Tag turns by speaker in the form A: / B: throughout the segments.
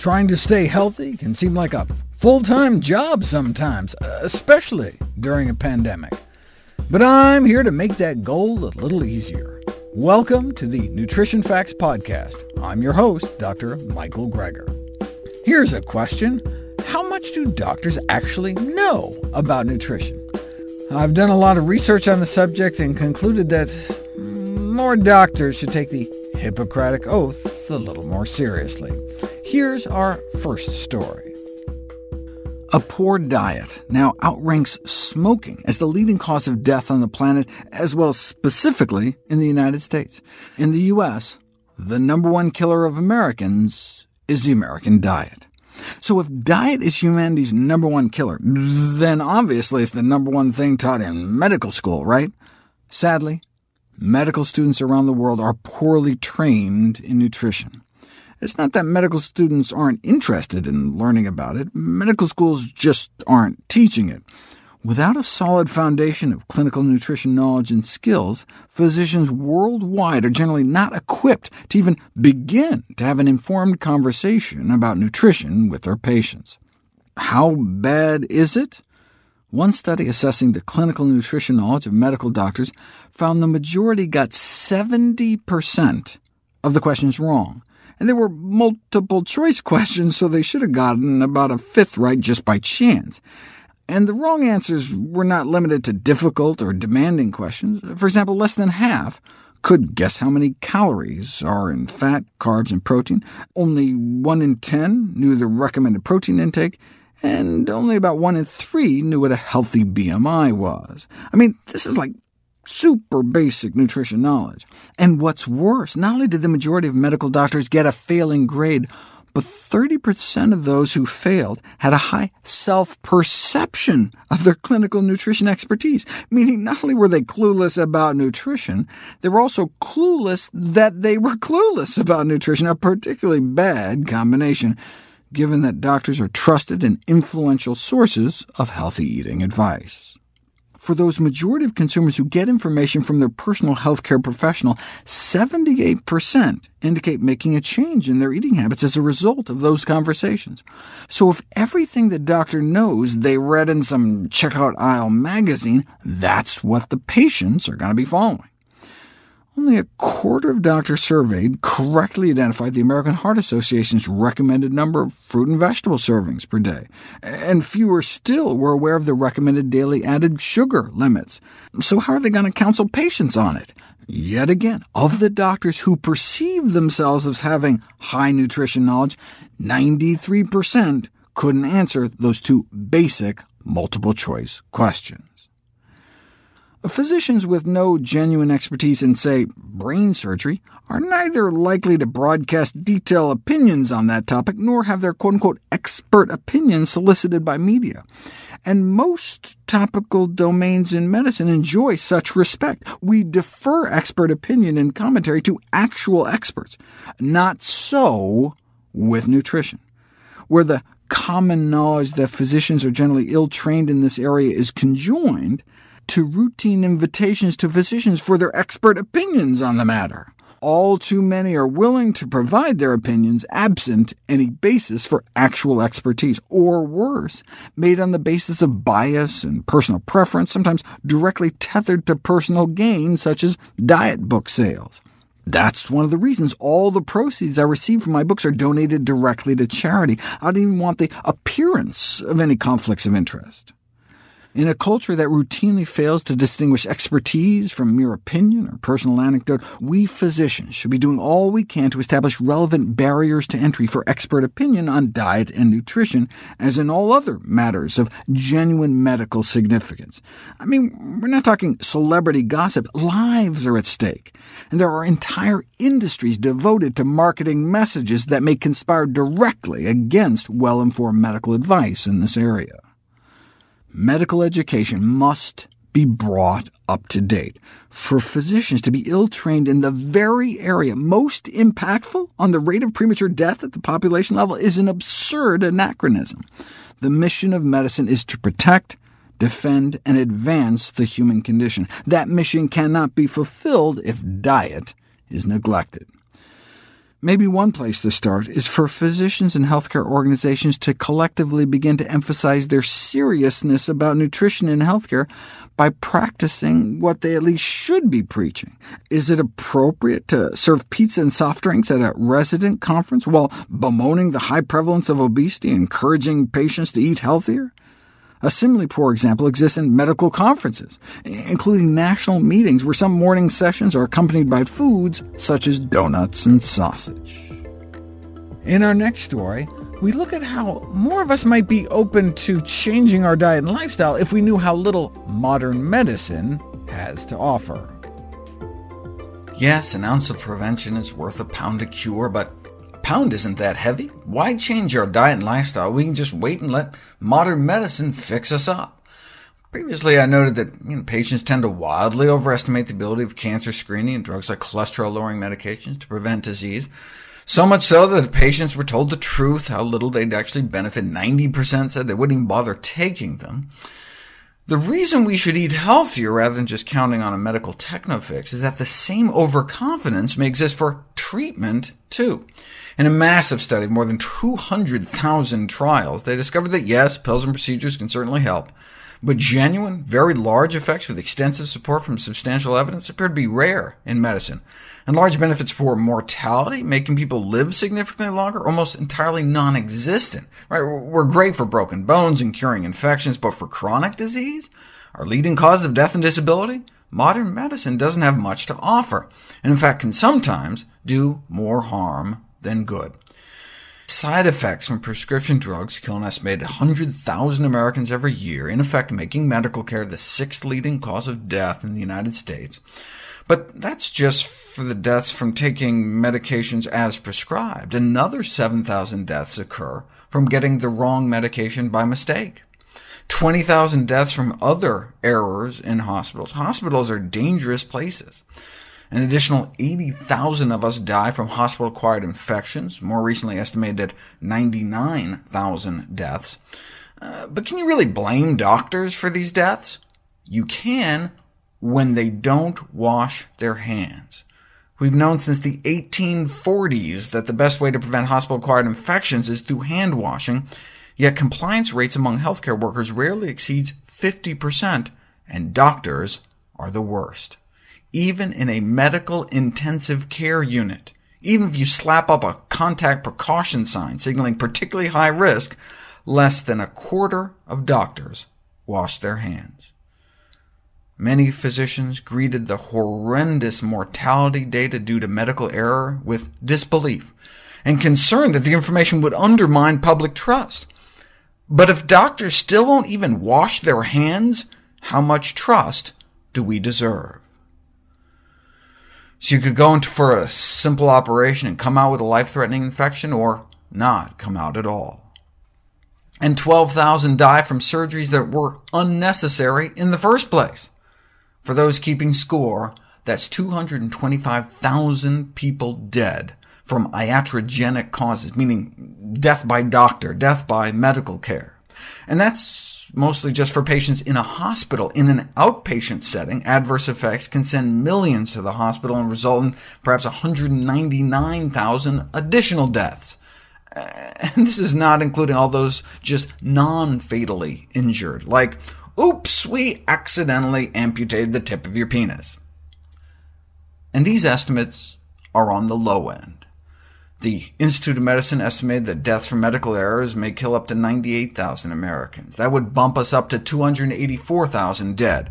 A: Trying to stay healthy can seem like a full-time job sometimes, especially during a pandemic. But I'm here to make that goal a little easier. Welcome to the Nutrition Facts Podcast. I'm your host, Dr. Michael Greger. Here's a question. How much do doctors actually know about nutrition? I've done a lot of research on the subject and concluded that more doctors should take the Hippocratic oaths a little more seriously. Here's our first story. A poor diet now outranks smoking as the leading cause of death on the planet, as well as specifically in the United States. In the U.S., the number one killer of Americans is the American diet. So if diet is humanity's number one killer, then obviously it's the number one thing taught in medical school, right? Sadly, Medical students around the world are poorly trained in nutrition. It's not that medical students aren't interested in learning about it. Medical schools just aren't teaching it. Without a solid foundation of clinical nutrition knowledge and skills, physicians worldwide are generally not equipped to even begin to have an informed conversation about nutrition with their patients. How bad is it? One study assessing the clinical nutrition knowledge of medical doctors found the majority got 70% of the questions wrong, and there were multiple-choice questions, so they should have gotten about a fifth right just by chance. And the wrong answers were not limited to difficult or demanding questions. For example, less than half could guess how many calories are in fat, carbs, and protein. Only 1 in 10 knew the recommended protein intake, and only about one in three knew what a healthy BMI was. I mean, this is like super basic nutrition knowledge. And what's worse, not only did the majority of medical doctors get a failing grade, but 30% of those who failed had a high self-perception of their clinical nutrition expertise, meaning not only were they clueless about nutrition, they were also clueless that they were clueless about nutrition, a particularly bad combination given that doctors are trusted and influential sources of healthy eating advice. For those majority of consumers who get information from their personal healthcare professional, 78% indicate making a change in their eating habits as a result of those conversations. So if everything the doctor knows they read in some checkout aisle magazine, that's what the patients are going to be following. Only a quarter of doctors surveyed correctly identified the American Heart Association's recommended number of fruit and vegetable servings per day, and fewer still were aware of the recommended daily added sugar limits. So how are they going to counsel patients on it? Yet again, of the doctors who perceived themselves as having high nutrition knowledge, 93% couldn't answer those two basic multiple-choice questions. Physicians with no genuine expertise in, say, brain surgery are neither likely to broadcast detailed opinions on that topic nor have their quote-unquote expert opinions solicited by media. And most topical domains in medicine enjoy such respect. We defer expert opinion and commentary to actual experts. Not so with nutrition, where the common knowledge that physicians are generally ill-trained in this area is conjoined to routine invitations to physicians for their expert opinions on the matter. All too many are willing to provide their opinions absent any basis for actual expertise, or worse, made on the basis of bias and personal preference, sometimes directly tethered to personal gain, such as diet book sales. That's one of the reasons all the proceeds I receive from my books are donated directly to charity. I don't even want the appearance of any conflicts of interest. In a culture that routinely fails to distinguish expertise from mere opinion or personal anecdote, we physicians should be doing all we can to establish relevant barriers to entry for expert opinion on diet and nutrition, as in all other matters of genuine medical significance. I mean, we're not talking celebrity gossip. Lives are at stake, and there are entire industries devoted to marketing messages that may conspire directly against well-informed medical advice in this area medical education must be brought up to date for physicians to be ill-trained in the very area most impactful on the rate of premature death at the population level is an absurd anachronism. The mission of medicine is to protect, defend, and advance the human condition. That mission cannot be fulfilled if diet is neglected. Maybe one place to start is for physicians and healthcare organizations to collectively begin to emphasize their seriousness about nutrition in healthcare by practicing what they at least should be preaching. Is it appropriate to serve pizza and soft drinks at a resident conference while bemoaning the high prevalence of obesity and encouraging patients to eat healthier? A similarly poor example exists in medical conferences, including national meetings where some morning sessions are accompanied by foods such as donuts and sausage. In our next story, we look at how more of us might be open to changing our diet and lifestyle if we knew how little modern medicine has to offer. Yes, an ounce of prevention is worth a pound of cure, but pound isn't that heavy. Why change our diet and lifestyle? We can just wait and let modern medicine fix us up. Previously, I noted that you know, patients tend to wildly overestimate the ability of cancer screening and drugs like cholesterol-lowering medications to prevent disease. So much so that patients were told the truth, how little they'd actually benefit. 90% said they wouldn't even bother taking them. The reason we should eat healthier rather than just counting on a medical techno fix is that the same overconfidence may exist for treatment, too. In a massive study of more than 200,000 trials, they discovered that yes, pills and procedures can certainly help, but genuine, very large effects with extensive support from substantial evidence appear to be rare in medicine, and large benefits for mortality, making people live significantly longer, almost entirely non-existent. Right? We're great for broken bones and curing infections, but for chronic disease, our leading cause of death and disability, modern medicine doesn't have much to offer, and in fact can sometimes do more harm then good. Side effects from prescription drugs kill an estimated 100,000 Americans every year, in effect making medical care the sixth leading cause of death in the United States. But that's just for the deaths from taking medications as prescribed. Another 7,000 deaths occur from getting the wrong medication by mistake. 20,000 deaths from other errors in hospitals. Hospitals are dangerous places. An additional 80,000 of us die from hospital-acquired infections, more recently estimated at 99,000 deaths. Uh, but can you really blame doctors for these deaths? You can when they don't wash their hands. We've known since the 1840s that the best way to prevent hospital-acquired infections is through hand washing, yet compliance rates among healthcare workers rarely exceeds 50%, and doctors are the worst even in a medical intensive care unit. Even if you slap up a contact precaution sign signaling particularly high risk, less than a quarter of doctors wash their hands. Many physicians greeted the horrendous mortality data due to medical error with disbelief, and concern that the information would undermine public trust. But if doctors still won't even wash their hands, how much trust do we deserve? So you could go in for a simple operation and come out with a life-threatening infection or not come out at all. And 12,000 die from surgeries that were unnecessary in the first place. For those keeping score, that's 225,000 people dead from iatrogenic causes, meaning death by doctor, death by medical care. And that's mostly just for patients in a hospital. In an outpatient setting, adverse effects can send millions to the hospital and result in perhaps 199,000 additional deaths. Uh, and this is not including all those just non-fatally injured, like, oops, we accidentally amputated the tip of your penis. And these estimates are on the low end. The Institute of Medicine estimated that deaths from medical errors may kill up to 98,000 Americans. That would bump us up to 284,000 dead.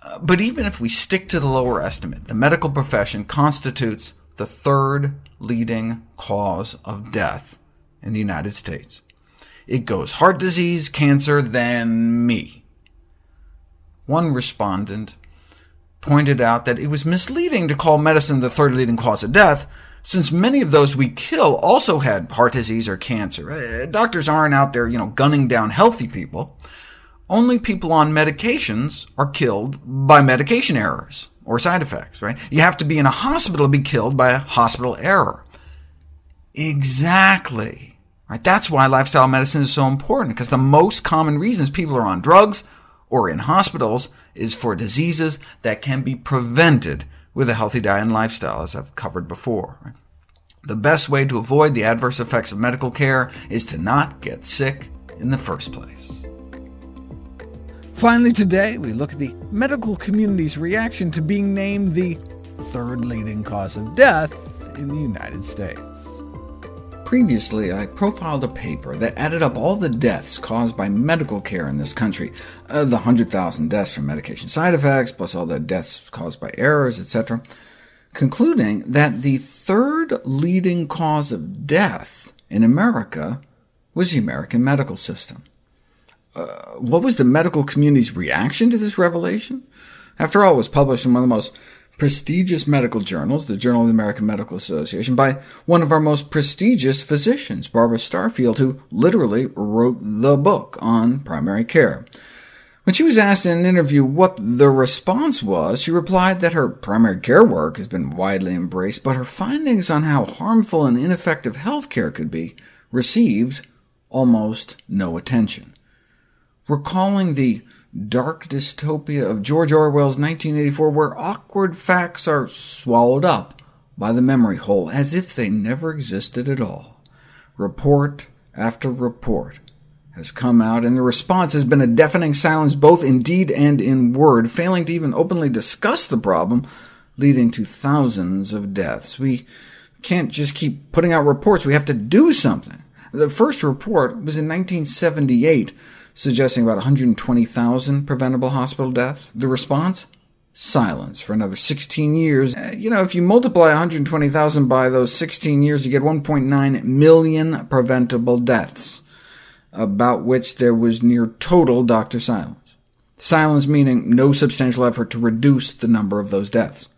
A: Uh, but even if we stick to the lower estimate, the medical profession constitutes the third leading cause of death in the United States. It goes heart disease, cancer, then me. One respondent pointed out that it was misleading to call medicine the third leading cause of death since many of those we kill also had heart disease or cancer. Uh, doctors aren't out there, you know, gunning down healthy people. Only people on medications are killed by medication errors or side effects, right? You have to be in a hospital to be killed by a hospital error. Exactly. Right? That's why lifestyle medicine is so important, because the most common reasons people are on drugs or in hospitals is for diseases that can be prevented with a healthy diet and lifestyle, as I've covered before. The best way to avoid the adverse effects of medical care is to not get sick in the first place. Finally today, we look at the medical community's reaction to being named the third leading cause of death in the United States. Previously, I profiled a paper that added up all the deaths caused by medical care in this country, uh, the 100,000 deaths from medication side effects, plus all the deaths caused by errors, etc., concluding that the third leading cause of death in America was the American medical system. Uh, what was the medical community's reaction to this revelation? After all, it was published in one of the most prestigious medical journals, the Journal of the American Medical Association, by one of our most prestigious physicians, Barbara Starfield, who literally wrote the book on primary care. When she was asked in an interview what the response was, she replied that her primary care work has been widely embraced, but her findings on how harmful and ineffective health care could be received almost no attention. Recalling the dark dystopia of George Orwell's 1984, where awkward facts are swallowed up by the memory hole as if they never existed at all. Report after report has come out, and the response has been a deafening silence both in deed and in word, failing to even openly discuss the problem, leading to thousands of deaths. We can't just keep putting out reports. We have to do something. The first report was in 1978 suggesting about 120,000 preventable hospital deaths. The response? Silence for another 16 years. Uh, you know, if you multiply 120,000 by those 16 years, you get 1.9 million preventable deaths, about which there was near total doctor silence. Silence meaning no substantial effort to reduce the number of those deaths.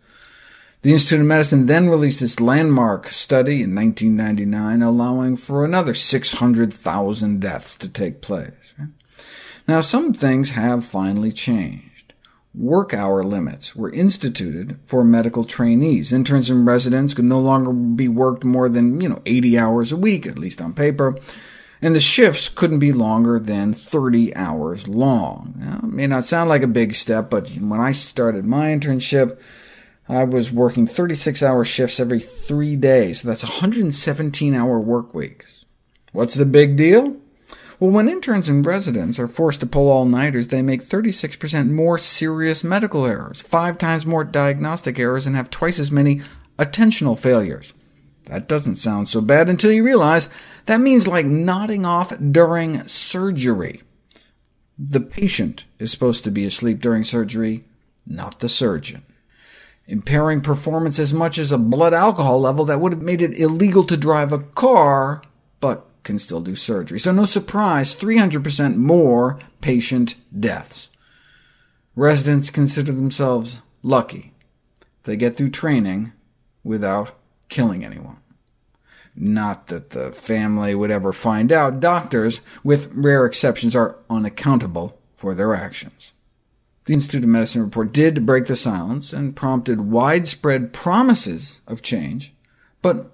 A: The Institute of Medicine then released its landmark study in 1999, allowing for another 600,000 deaths to take place. Right? Now, some things have finally changed. Work hour limits were instituted for medical trainees. Interns and residents could no longer be worked more than you know 80 hours a week, at least on paper, and the shifts couldn't be longer than 30 hours long. Now, it may not sound like a big step, but when I started my internship, I was working 36-hour shifts every three days, so that's 117-hour work weeks. What's the big deal? Well, when interns and residents are forced to pull all-nighters, they make 36% more serious medical errors, five times more diagnostic errors, and have twice as many attentional failures. That doesn't sound so bad until you realize that means like nodding off during surgery. The patient is supposed to be asleep during surgery, not the surgeon. Impairing performance as much as a blood alcohol level that would have made it illegal to drive a car, but can still do surgery. So no surprise, 300% more patient deaths. Residents consider themselves lucky if they get through training without killing anyone. Not that the family would ever find out. Doctors, with rare exceptions, are unaccountable for their actions. The Institute of Medicine report did break the silence and prompted widespread promises of change, but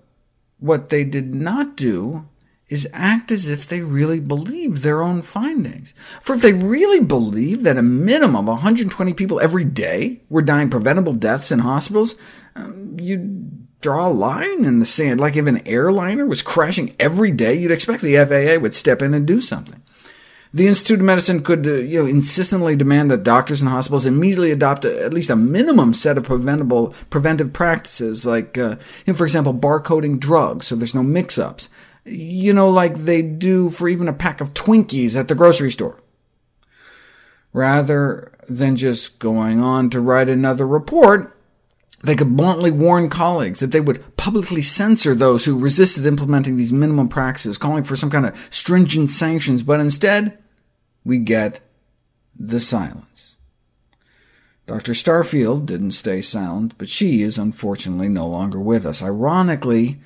A: what they did not do is act as if they really believe their own findings. For if they really believe that a minimum of 120 people every day were dying preventable deaths in hospitals, um, you'd draw a line in the sand. Like if an airliner was crashing every day, you'd expect the FAA would step in and do something. The Institute of Medicine could uh, you know, insistently demand that doctors and hospitals immediately adopt a, uh, at least a minimum set of preventable, preventive practices, like, uh, you know, for example, barcoding drugs so there's no mix-ups, you know, like they do for even a pack of Twinkies at the grocery store. Rather than just going on to write another report, they could bluntly warn colleagues that they would publicly censor those who resisted implementing these minimum practices, calling for some kind of stringent sanctions, but instead, we get the silence. Dr. Starfield didn't stay silent, but she is unfortunately no longer with us. Ironically,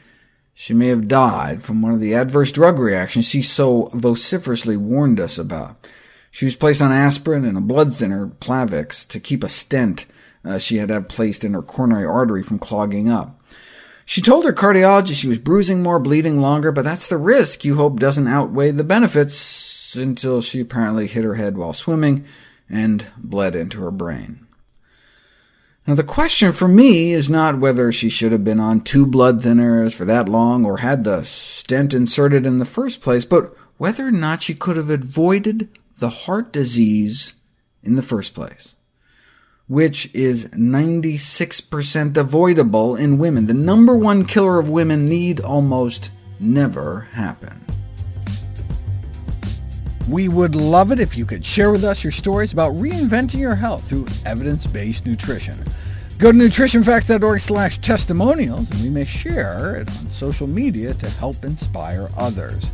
A: she may have died from one of the adverse drug reactions she so vociferously warned us about. She was placed on aspirin and a blood thinner, Plavix, to keep a stent uh, she had had placed in her coronary artery from clogging up. She told her cardiologist she was bruising more, bleeding longer, but that's the risk you hope doesn't outweigh the benefits, until she apparently hit her head while swimming and bled into her brain. Now, the question for me is not whether she should have been on two blood thinners for that long or had the stent inserted in the first place, but whether or not she could have avoided the heart disease in the first place, which is 96% avoidable in women. The number one killer of women need almost never happen. We would love it if you could share with us your stories about reinventing your health through evidence-based nutrition. Go to nutritionfacts.org slash testimonials, and we may share it on social media to help inspire others.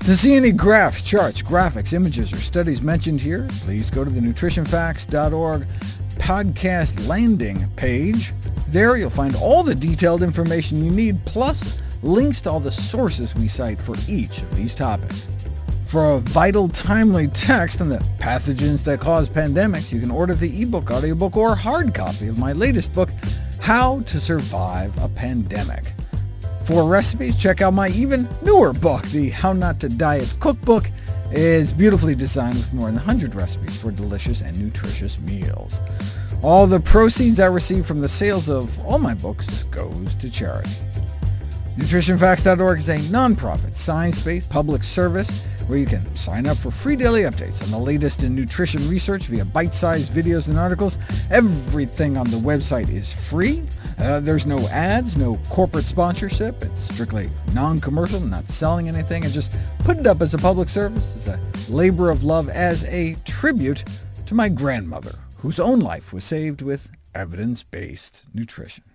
A: To see any graphs, charts, graphics, images, or studies mentioned here, please go to the nutritionfacts.org podcast landing page. There you'll find all the detailed information you need, plus links to all the sources we cite for each of these topics. For a vital, timely text on the pathogens that cause pandemics, you can order the ebook, audiobook, or hard copy of my latest book, How to Survive a Pandemic. For recipes, check out my even newer book, the How Not to Diet Cookbook. It's beautifully designed with more than 100 recipes for delicious and nutritious meals. All the proceeds I receive from the sales of all my books goes to charity. NutritionFacts.org is a nonprofit, science-based public service where you can sign up for free daily updates on the latest in nutrition research via bite-sized videos and articles. Everything on the website is free. Uh, there's no ads, no corporate sponsorship. It's strictly non-commercial, not selling anything, and just put it up as a public service, as a labor of love, as a tribute to my grandmother, whose own life was saved with evidence-based nutrition.